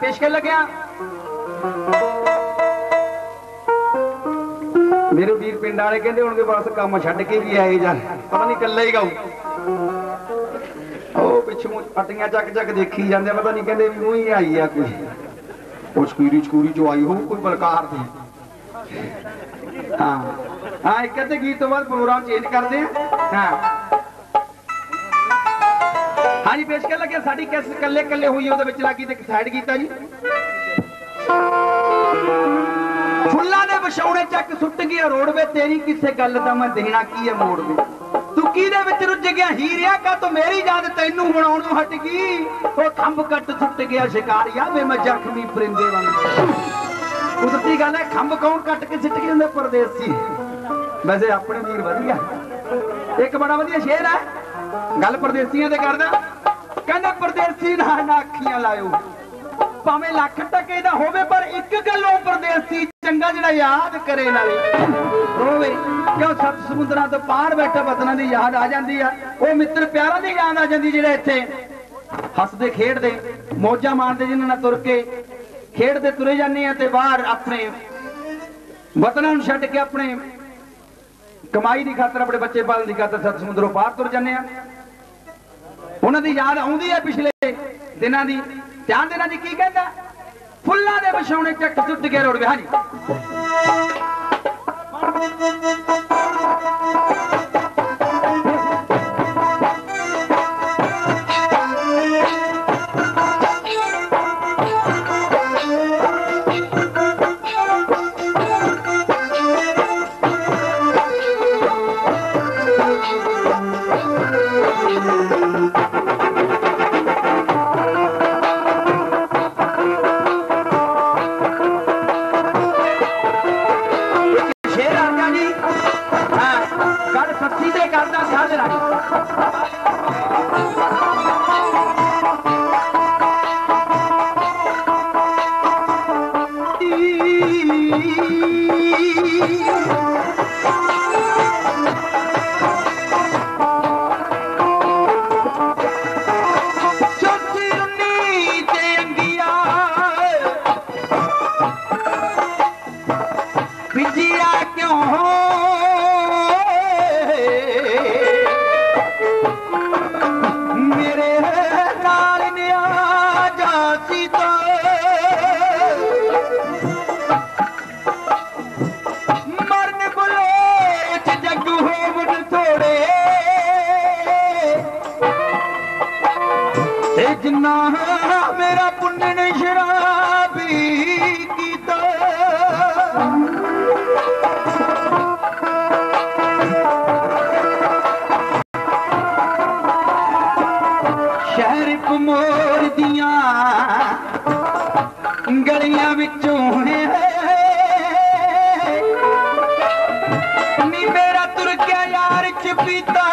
ਪੇਸ਼ ਕਰ ਲੱਗਿਆ। ਮੇਰੇ ਵੀਰ ਪਿੰਡ ਵਾਲੇ ਕਹਿੰਦੇ ਹੁਣ ਕੇ ਬਸ ਕੰਮ ਛੱਡ ਕੇ ਵੀ ਆਏ ਜਾਂ ਪਤਾ ਨਹੀਂ ਇਕੱਲਾ ਹੀ ਗਾਉ ਉਹ ਪਿੱਛੋਂ ਪਟੀਆਂ ਚੱਕ ਚੱਕ ਦੇਖੀ ਜਾਂਦੇ ਪਤਾ ਨਹੀਂ ਕਹਿੰਦੇ ਵੀ ਉਹੀ ਆਈ ਆ ਕੋਈ। ਉਹ ਸਕੂਰੀ ਸਕੂਰੀ ਚੋਂ ਆਈ ਹੋ ਕੋਈ ਬਲਕਾਰ ਦੀ। ਹਾਂ। ਹਾਂ, ਇੱਕ ਅੱਧੇ ਗੀਤ ਤੋਂ ਬਾਅਦ ਪ੍ਰੋਗਰਾਮ ਚੇਂਜ ਕਰਦੇ ਆ। ਹਾਂ। ਹਾਂਜੀ, ਪੇਸ਼ ਕਰ ਲੱਗਿਆ ਸਾਡੀ ਕਿਸ ਕੱਲੇ ਕੱਲੇ ਹੋਈ ਉਹਦੇ ਵਿੱਚ ਲੱਗੀ ਤੇ ਸਾਈਡ ਕੀਤਾ ਜੀ। ਫੁੱਲਾਂ ਦੇ ਵਿਛਾਉਣੇ ਚੱਕ ਸੁੱਟ ਗਿਆ ਰੋੜਵੇ ਤੇਰੀ ਕਿਸੇ ਗੱਲ ਦਾ ਮੈਂ ਦੇਣਾ ਕੀ ਹੈ ਮੋੜਵੇ ਤੂੰ ਕਿਹਦੇ ਵਿੱਚ ਰੁੱਝ ਗਿਆ, ਹੀਰਿਆ ਕਾ ਤੂੰ ਮੇਰੀ ਯਾਦ ਤੈਨੂੰ ਬਣਾਉਣ ਨੂੰ ਹਟ ਗਈ। ਉਹ ਖੰਭ ਕੱਟ ਸੁੱਟ ਗਿਆ ਸ਼ਿਕਾਰੀਆ ਵੇ ਮੈਂ ਜ਼ਖਮੀ ਪਰਿੰਦੇ ਵਾਂਗ। ਕੁਦਰਤੀ ਗੱਲ ਹੈ, ਖੰਭ ਕੌਣ ਕੱਟ ਕੇ ਸਿੱਟ ਕੇ ਹੁੰਦੇ ਪਰਦੇਸੀ? ਵੈਸੇ ਆਪਣੇ ਵੀਰ ਵਧੀਆ। ਇੱਕ ਬੜਾ ਵਧੀਆ ਸ਼ੇਰ ਹੈ। ਗੱਲ ਪਰਦੇਸੀਆਂ ਤੇ ਕਰਦਾ। ਕਹਿੰਦਾ, ਪਰਦੇਸੀ ਨਾ ਨਾ ਅੱਖੀਆਂ ਲਾਇਓ। ਭਾਵੇਂ ਲੱਖ ਟਕੇ ਦਾ ਹੋਵੇ, ਪਰ ਇੱਕ ਗੱਲੋਂ ਪਰਦੇਸੀ, ਚੰਗਾ ਜਿਹੜਾ ਯਾਦ ਕਰੇ ਨਾਲੇ। ਹੋਵੇ ਕਿਉਂ ਸੱਤ ਸਮੁੰਦਰਾਂ ਤੋਂ ਪਾਰ ਬੈਠਾ ਵਤਨਾਂ ਦੀ ਯਾਦ ਆ ਜਾਂਦੀ ਆ? ਉਹ ਮਿੱਤਰ ਪਿਆਰਾਂ ਦੀ ਯਾਦ ਆ ਜਾਂਦੀ ਜਿਹੜੇ ਇੱਥੇ ਹੱਸਦੇ, ਖੇਡਦੇ, ਮੌਜਾਂ ਮਾਰਦੇ ਜਿਨ੍ਹਾਂ ਨਾਲ ਤੁਰ ਕੇ ਖੇਡਦੇ ਤੁਰੇ ਜਾਂਦੇ ਆ ਤੇ ਬਾਹਰ ਆਪਣੇ ਵਤਨਾਂ ਨੂੰ ਛੱਡ ਕੇ ਆਪਣੇ ਕਮਾਈ ਦੀ ਖਾਤਰ, ਆਪਣੇ ਬੱਚੇ ਪਾਲਣ ਦੀ ਖਾਤਰ ਸੱਤ ਸਮੁੰਦਰੋਂ ਬਾਹਰ ਤੁਰ ਜਾਂਦੇ ਆ। ਉਹਨਾਂ ਦੀ ਯਾਦ ਆਉਂਦੀ ਹੈ ਪਿਛਲੇ ਦਿਨਾਂ ਦੀ। ਧਿਆਨ ਦੇਣਾ ਜੀ, ਕੀ ਕਹਿੰਦਾ? ਫੁੱਲਾਂ ਦੇ ਵਿਛਾਉਣੇ ਚੱਕ ਸੁੱਟ ਕੇ ਰੋੜ ਹਾਂਜੀ। ਵਿਜਿਆ ਕਿਉਂ ਮੇਰੇ ਨਾਲ ਨਿਆ ਜਾਸੀ ਤੋ। ਮਰਨ ਬੁਲੇ ਚ ਜੱਗ ਹੋਵਣ ਥੋੜੇ ਤੇ ਜਿੰਨਾ शर् मोरद गलियां विचो तुरकिय यार च पीता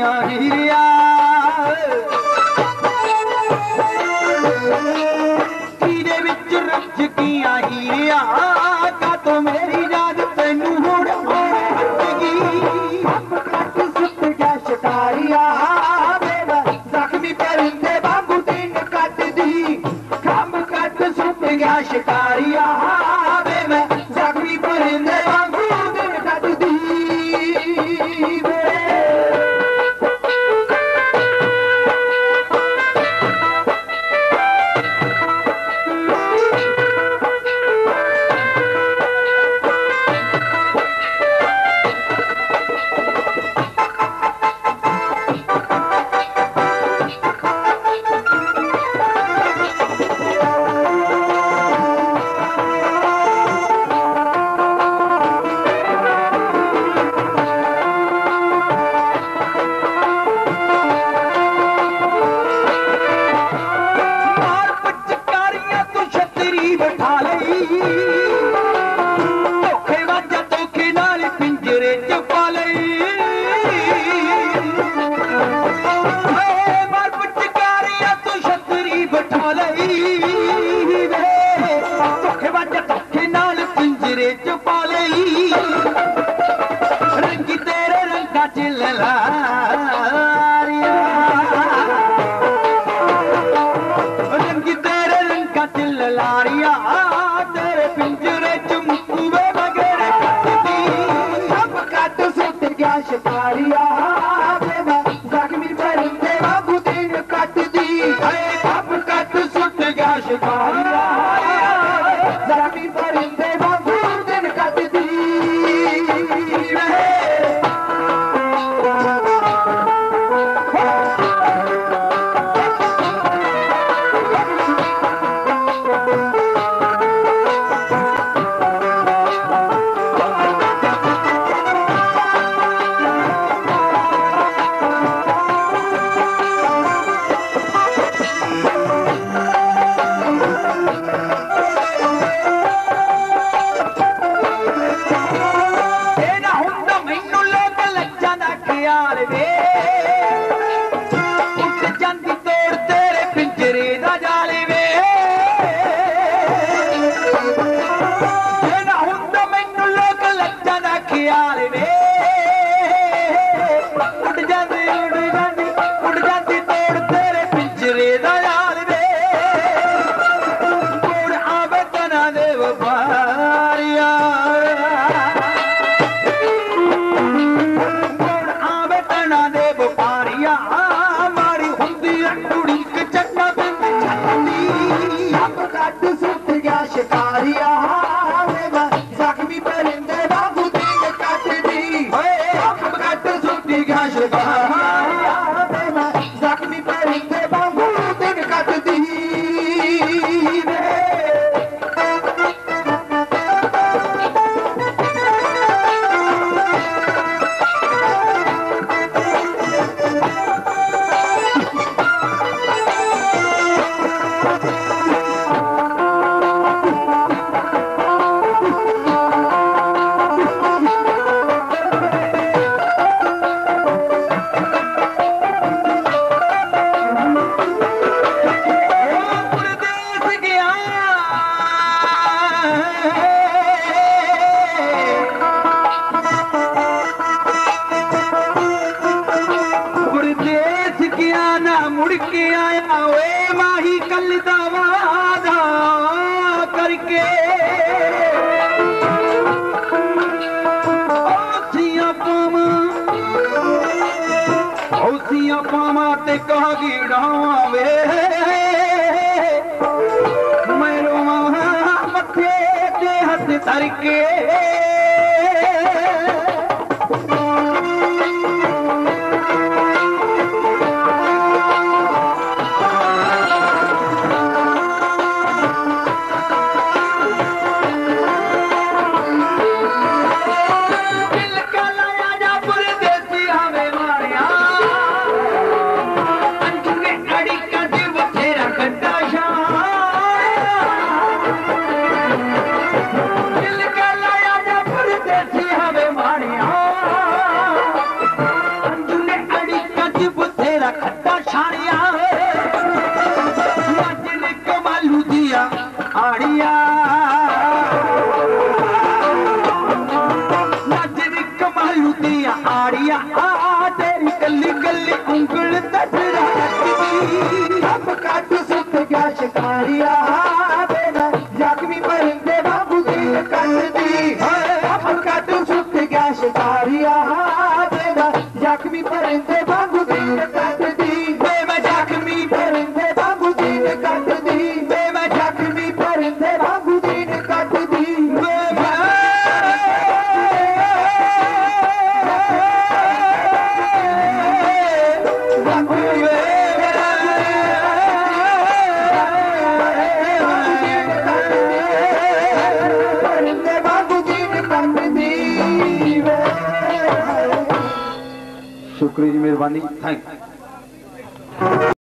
ਰੁੱਝ ਗਿਆ ਹੀਰਿਆ ਕਿਰੇ ਵਿੱਚ ਪਾ ਲਈ। ਰੰਗ ਤੇਰੇ ਰੰਗਾਂ ਚ ਲਲਾਰੀਆ। ਰੰਗ ਤੇਰੇ ਰੰਗਾਂ ਚ ਲਲਾਰੀਆ। ਤੇਰੇ ਪਿੰਜਰੇ ਚ ਮੁਕੂਵੇ ਬਗੈਰ ਕੱਟਦੀ। ਸਭ ਕੱਟ ਸੁੱਟ ਗਿਆ ਸ਼ਿਕਾਰੀਆ ਬੇਵਾ ਜ਼ਖਮੀ ਪਰ ਬੇਵਾ ਬੁਦੀਨ ਕੱਟਦੀ। ਹਏ, ਸਭ ਕੱਟ ਸੁੱਟ ਗਿਆ ਸ਼ਿਕਾਰੀਆ ਜ਼ਖਮੀ ਪਰ पाम। पाम ते कागिड़े मरो मथे ते हथ तरके ਆੜੀਆ ਨੱਚਦੀ ਕਮਾਲੂ ਦੀਆਂ ਆੜੀਆ। ਆ ਤੇਰੀ ਕੱਲੀ ਕੱਲੀ ਉਂਗਲ ਤਸਰਾ ਰੱਖਦੀ ਹੱਬ ਕੱਟ ਸੁੱਤ ਗਿਆ ਸ਼ਿਕਾਰੀਆ। ਬੇਨਾ ਯਾਕਮੀ ਪਰਿੰਦੇ ਬਾਬੂ ਦੀ ਕੱਟਦੀ ਹੱਬ ਕੱਟ ਸੁੱਤ ਗਿਆ ਸ਼ਿਕਾਰੀਆ। ਕਰੋ ਜੀ ਮਿਹਰਬਾਨੀ ਥੈਂਕ